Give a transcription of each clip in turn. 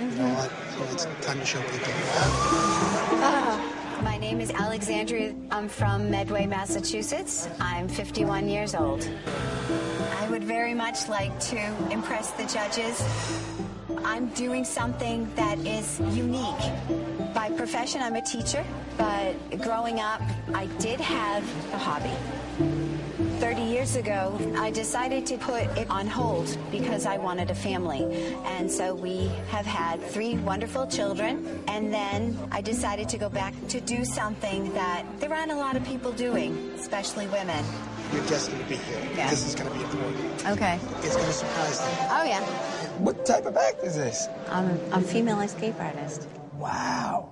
You know it's time to show people. Ah, my name is Alexandria. I'm from Medway, Massachusetts. I'm 51 years old. I would very much like to impress the judges. I'm doing something that is unique. By profession, I'm a teacher, but growing up, I did have a hobby. 30 years ago, I decided to put it on hold because I wanted a family. And so we have had three wonderful children. And then I decided to go back to do something that there aren't a lot of people doing, especially women. You're destined to be here. Yeah. This is going to be important. Okay. It's going to surprise them. Oh, yeah. What type of act is this? I'm a female escape artist. Wow.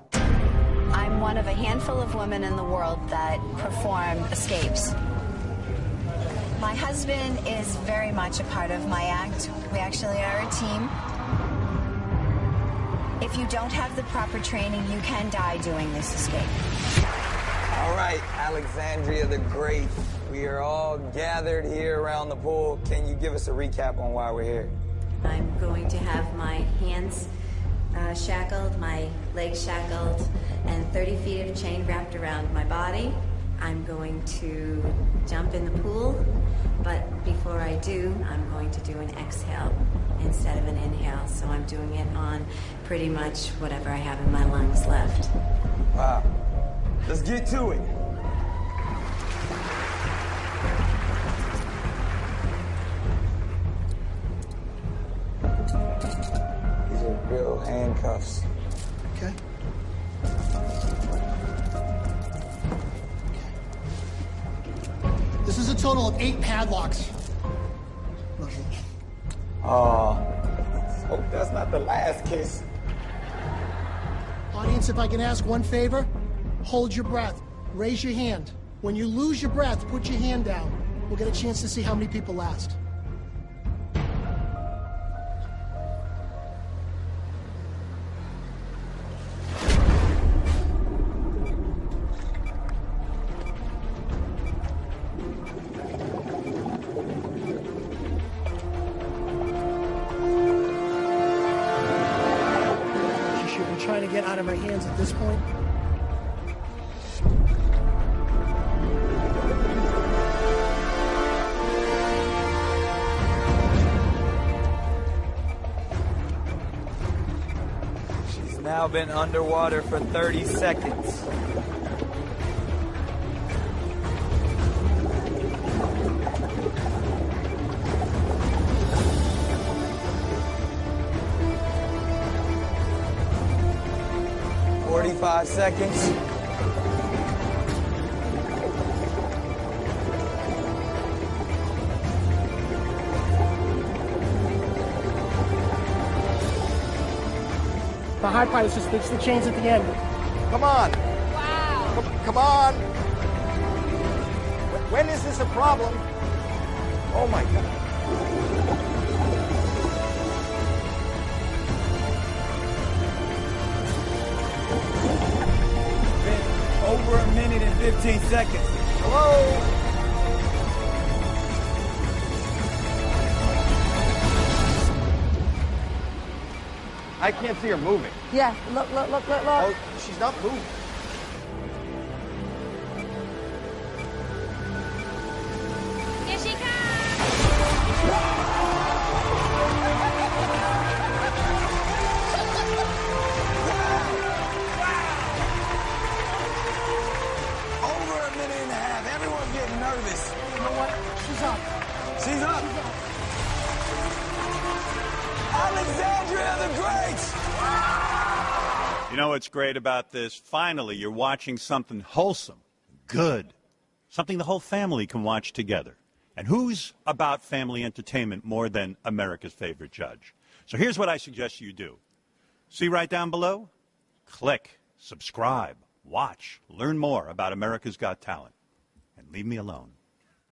I'm one of a handful of women in the world that perform escapes. My husband is very much a part of my act. We actually are a team. If you don't have the proper training, you can die doing this escape. All right, Alexandria the Great. We are all gathered here around the pool. Can you give us a recap on why we're here? I'm going to have my hands uh, shackled, my legs shackled, and 30 feet of chain wrapped around my body. I'm going to jump in the pool, but before I do, I'm going to do an exhale instead of an inhale. So I'm doing it on pretty much whatever I have in my lungs left. Wow. Let's get to it. Real handcuffs. Okay? This is a total of eight padlocks. Oh, hope that's not the last kiss. Audience, if I can ask one favor, hold your breath. Raise your hand. When you lose your breath, put your hand down. We'll get a chance to see how many people last. Out of my hands at this point. She's now been underwater for 30 seconds. Forty-five seconds. The high part is just fix the chains at the end. Come on. Wow. Come, come on. When is this a problem? Oh my God. 15 seconds. Hello? I can't see her moving. Yeah, look, look, look, look, look. Oh, she's not moving. Minute and a half. Everyone getting nervous. You know what? She's up. She's up. Alexandria the Great. You know what's great about this? Finally, you're watching something wholesome, good, something the whole family can watch together. And who's about family entertainment more than America's favorite judge? So here's what I suggest you do. See right down below? Click, subscribe, watch, learn more about America's Got Talent, and leave me alone.